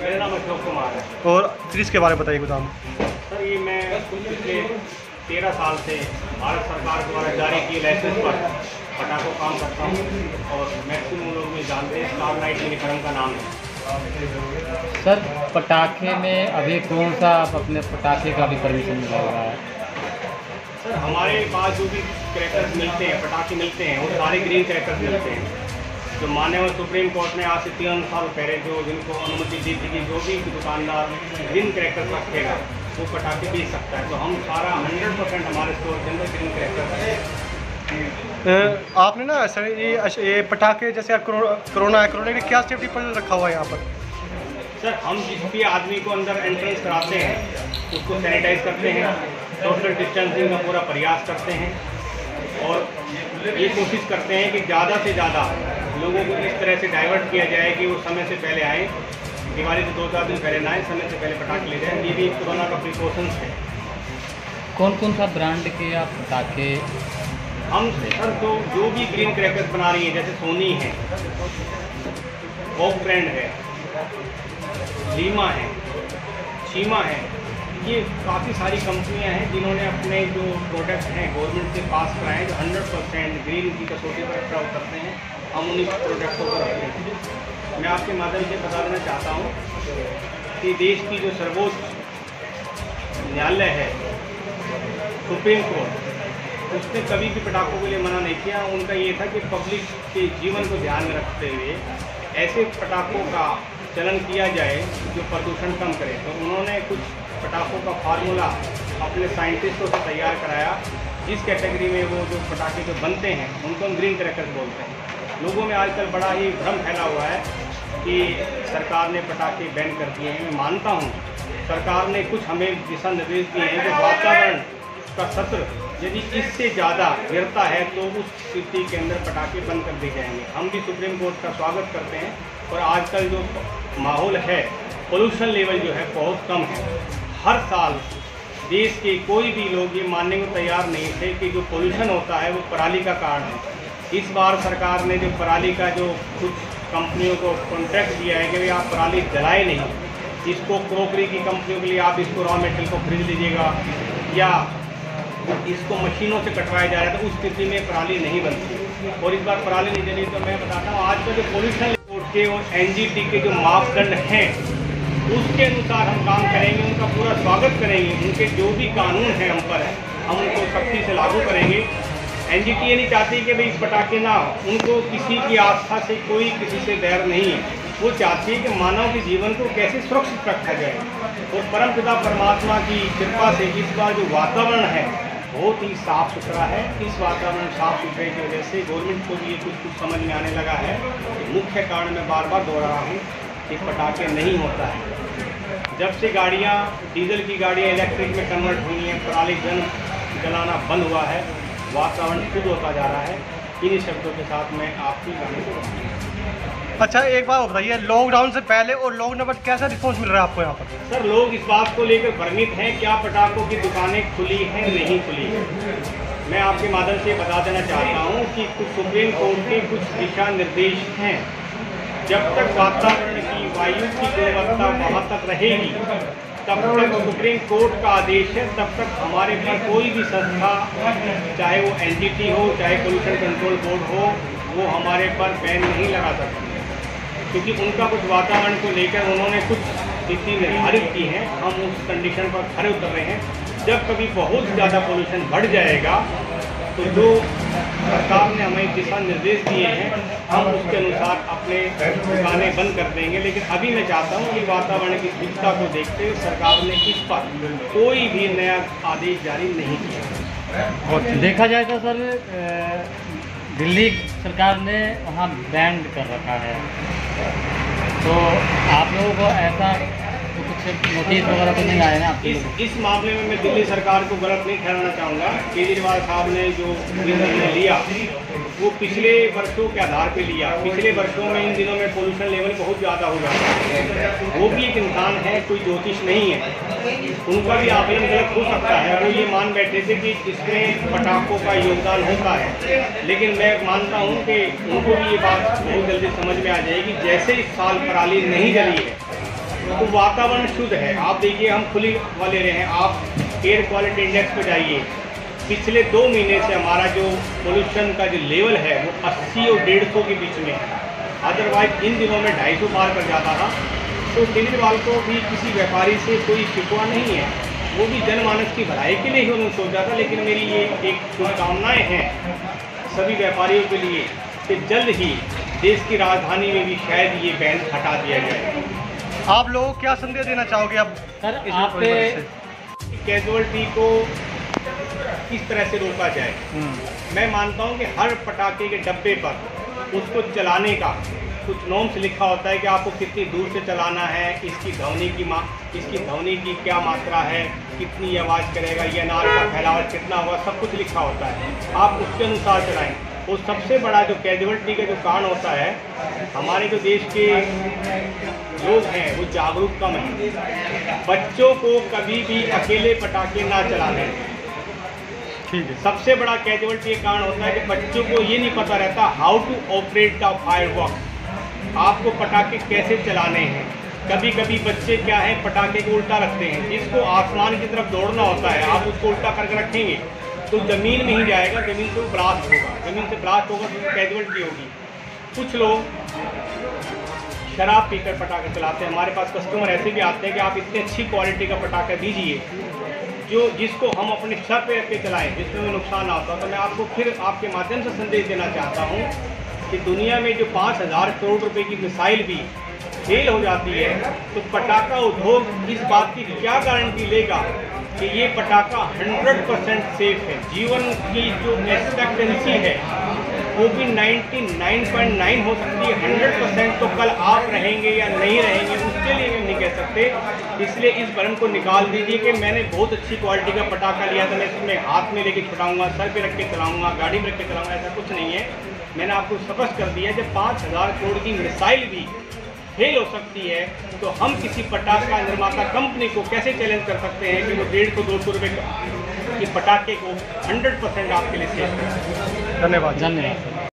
मेरा नाम अशोक कुमार है। और फिर इसके बारे में बताइए गोदाम सर ये मैं पिछले तेरह साल से भारत सरकार द्वारा जारी किए लाइसेंस पर पटाखों काम करता हूँ और मैक्सिमम लोग मुझे जानते हैं स्टार नाइट मेरी का नाम है। सर पटाखे में अभी कौन सा आप अपने पटाखे का भी परमिशन मिला हुआ है? सर हमारे पास जो भी क्रैकर्स मिलते हैं पटाखे मिलते हैं वो सारे ग्रीन क्रैकर्स मिलते हैं। जो मान्यवर सुप्रीम कोर्ट ने आज से तीन साल पहले जो जिनको अनुमति दी थी कि जो भी दुकानदार ग्रीन क्रैकर्स रखेगा वो पटाखे बेच सकता है। तो हम सारा हंड्रेड परसेंट हमारे स्टोर के अंदर ग्रीन क्रैकर्स अ, आपने ना सर ये ये पटाखे जैसे कोरोना है कोरोना के क्या सेफ्टी प्लान रखा हुआ है यहाँ पर? सर हम जिस भी आदमी को अंदर एंट्रेंस कराते हैं उसको सैनिटाइज करते हैं सोशल डिस्टेंसिंग का पूरा प्रयास करते हैं और ये कोशिश करते हैं कि ज़्यादा से ज़्यादा लोगों को इस तरह से डाइवर्ट किया जाए कि वो समय से पहले आए दिवाली से दो चार दिन पहले ना आए समय से पहले पटाखे ले जाएँ। ये भी कोरोना का प्रिकॉशंस है। कौन कौन सा ब्रांड के आप पटाखे? हम सर तो जो भी ग्रीन क्रैकर्स बना रही है जैसे सोनी है ओक ब्रांड है लीमा है चीमा है ये काफ़ी सारी कंपनियाँ हैं जिन्होंने अपने जो प्रोडक्ट हैं गवर्नमेंट से पास कराए हैं जो हंड्रेड परसेंट ग्रीन की कसौटी पर खरा उतरते हैं। हम उन्हीं प्रोडक्टों को रखते हैं। मैं आपके माध्यम से बता देना चाहता हूँ कि देश की जो सर्वोच्च न्यायालय है, सुप्रीम कोर्ट, उसने कभी भी पटाखों के लिए मना नहीं किया। उनका ये था कि पब्लिक के जीवन को ध्यान में रखते हुए ऐसे पटाखों का चलन किया जाए जो प्रदूषण कम करे। तो उन्होंने कुछ पटाखों का फार्मूला अपने साइंटिस्टों से तैयार कराया, जिस कैटेगरी में वो जो पटाखे जो बनते हैं, उनको हम ग्रीन क्रैकर्स बोलते हैं। लोगों में आजकल बड़ा ही भ्रम फैला हुआ है कि सरकार ने पटाखे बैन कर दिए हैं। मैं मानता हूँ, सरकार ने कुछ हमें दिशा निर्देश दिए हैं कि वातावरण का सत्र यदि इससे ज़्यादा गिरता है तो उस स्थिति के अंदर पटाखे बंद कर दिए जाएँगे। हम भी सुप्रीम कोर्ट का स्वागत करते हैं और आजकल जो माहौल है पोल्यूशन लेवल जो है बहुत कम है। हर साल देश के कोई भी लोग ये मानने को तैयार नहीं थे कि जो पोल्यूशन होता है वो पराली का कारण है। इस बार सरकार ने जो पराली का जो कुछ कंपनियों को कॉन्ट्रैक्ट दिया है कि भाई आप पराली जलाए नहीं, इसको क्रोकरी की कंपनियों के लिए आप इसको रॉ मेटेरियल को खरीद लीजिएगा, या इसको मशीनों से कटवाया जा रहा है तो उस स्थिति में पराली नहीं बनती। और इस बार पराली नहीं जली तो मैं बताता हूँ, आज का जो पोल्यूशन रिपोर्ट के और एन के जो मापदंड हैं, उसके अनुसार हम काम करेंगे, उनका पूरा स्वागत करेंगे। उनके जो भी कानून हैं हम पर, हम उनको सख्ती से लागू करेंगे। एन ये नहीं चाहती कि भाई इस पटाखे ना हो। उनको किसी की आस्था से कोई किसी से बैर नहीं है। वो चाहती है कि मानव के जीवन को कैसे सुरक्षित रखा जाए। और परम पिता परमात्मा की कृपा से इस बार जो वातावरण है, बहुत ही साफ़ सुथरा है। इस वातावरण साफ़ सुथरे की वजह से गवर्नमेंट को भी ये कुछ कुछ समझ में आने लगा है मुख्य कारण मैं बार बार दोहरा रहा हूँ कि पटाखे नहीं होता है। जब से गाड़ियाँ, डीजल की गाड़ियाँ इलेक्ट्रिक में कन्वर्ट हुई हैं, पराली जन जलाना बंद हुआ है वातावरण शुद्ध होता जा रहा है। इन्हीं शब्दों के साथ मैं आपकी गाने को अच्छा एक बात बताइए लॉकडाउन से पहले और लॉकडाउन बाद कैसा रिस्पॉन्स मिल रहा है आपको यहाँ पर? सर लोग इस बात को लेकर भ्रमित हैं क्या पटाखों की दुकानें खुली हैं नहीं खुली हैं? मैं आपके माध्यम से बता देना चाहता हूँ कि कुछ सुप्रीम कोर्ट के कुछ दिशा निर्देश हैं। जब तक वातावरण की वायु की गुणवत्ता वहाँ तक रहेगी तब तक सुप्रीम कोर्ट का आदेश है, तब तक हमारे पर कोई भी संस्था, चाहे वो एनजीटी हो, चाहे पोल्यूशन कंट्रोल बोर्ड हो, वो हमारे पर बैन नहीं लगा सकती। क्योंकि उनका कुछ वातावरण को लेकर उन्होंने कुछ स्थिति निर्धारित की है, हम उस कंडीशन पर खड़े उतर रहे हैं। जब कभी बहुत ज़्यादा पोल्यूशन बढ़ जाएगा तो जो सरकार ने हमें दिशा निर्देश दिए हैं। हम उसके अनुसार अपने दुकानें बंद कर देंगे। लेकिन अभी मैं चाहता हूँ कि वातावरण की शुद्धता को देखते हुए सरकार ने इस पर कोई भी नया आदेश जारी नहीं किया। देखा जाए तो सर दिल्ली सरकार ने वहाँ बैंड कर रखा है। तो आप लोगों को ऐसा कुछ नोटिस वगैरह तो नहीं आया ना इस इस मामले में मैं दिल्ली सरकार को गलत नहीं ठहराना चाहूँगा। केजरीवाल साहब ने जो निर्णय लिया वो पिछले वर्षों के आधार पे लिया। पिछले वर्षों में इन दिनों में पोल्यूशन लेवल बहुत ज़्यादा हो जाता है। वो भी एक इंसान है कोई ज्योतिष नहीं है। उनका भी आकलन गलत हो सकता है। वो ये मान बैठे थे कि इसमें पटाखों का योगदान होता है। लेकिन मैं मानता हूँ कि उनको भी ये बात बहुत जल्दी समझ में आ जाएगी। जैसे इस साल पराली नहीं जली है तो वातावरण शुद्ध है। आप देखिए, हम खुली हवा ले रहे हैं। आप एयर क्वालिटी इंडेक्स पर जाइए। पिछले दो महीने से हमारा जो पोल्यूशन का जो लेवल है, वो 80 और डेढ़ सौ के बीच में है। अदरवाइज़ इन दिनों में ढाई सौ पार कर जाता था। तो केजरीवाल को भी किसी व्यापारी से कोई शिकवा नहीं है। वो भी जनमानस की भलाई के लिए ही उन्होंने सोचा था, लेकिन मेरी ये एक शुभकामनाएँ हैं सभी व्यापारियों के लिए कि जल्द ही देश की राजधानी में भी शायद ये बैन हटा दिया जाए। आप लोगों को क्या संदेश देना चाहोगे सर आप पे वजह कैजुअलिटी को किस तरह से रोका जाए? हम्म, मैं मानता हूँ कि हर पटाखे के डब्बे पर उसको चलाने का कुछ नॉर्म्स लिखा होता है कि आपको कितनी दूर से चलाना है इसकी ध्वनि की मा इसकी ध्वनि की क्या मात्रा है कितनी आवाज़ करेगा ये अनार का फैलावट कितना होगा सब कुछ लिखा होता है। आप उसके अनुसार चलाएँ। और सबसे बड़ा जो कैजुअलिटी का जो कारण होता है हमारे जो देश के लोग हैं वो जागरूक कम हैं। बच्चों को कभी भी अकेले पटाखे ना चलाने। ठीक है। सबसे बड़ा कैजुअलिटी ये कारण होता है कि बच्चों को ये नहीं पता रहता how to operate the fire आपको पटाखे कैसे चलाने हैं? कभी कभी बच्चे क्या है पटाखे को उल्टा रखते हैं। जिसको आसमान की तरफ़ दौड़ना होता है। आप उसको उल्टा करके रखेंगे। तो ज़मीन में ही जाएगा, ज़मीन से ब्लास्ट होगा। ज़मीन से ब्लास्ट होगा तो कैजुअलिटी होगी। कुछ लोग शराब पीकर पटाखे चलाते हैं। हमारे पास कस्टमर ऐसे भी आते हैं कि आप इतनी अच्छी क्वालिटी का पटाखा दीजिए, जो जिसको हम अपने सर पे रख के चलाएँ, जिसमें नुकसान ना होता तो मैं आपको फिर आपके माध्यम से संदेश देना चाहता हूँ कि दुनिया में जो पाँच हज़ार करोड़ रुपए की मिसाइल भी फेल हो जाती है तो पटाखा उद्योग इस बात की क्या गारंटी लेगा कि ये पटाखा 100 परसेंट सेफ़ है। जीवन की जो एक्सपेक्टेंसी है, वो भी 99.9 हो सकती है। 100 परसेंट तो कल आप रहेंगे या नहीं रहेंगे, उसके लिए हम नहीं कह सकते। इसलिए इस भ्रम को निकाल दीजिए कि मैंने बहुत अच्छी क्वालिटी का पटाखा लिया था, मैं इसमें हाथ में लेके छुटाऊँगा सर पे रख के चलाऊँगा, गाड़ी में रख के चलाऊँगा, ऐसा कुछ नहीं है। मैंने आपको स्पष्ट कर दिया, जब पाँच हज़ार करोड़ की मिसाइल भी फेल हो सकती है तो हम किसी पटाखा निर्माता कंपनी को कैसे चैलेंज कर सकते हैं कि वो डेढ़ सौ दो सौ रुपये के पटाखे को 100 परसेंट आपके लिए सेफ़ धन्यवाद। धन्यवाद।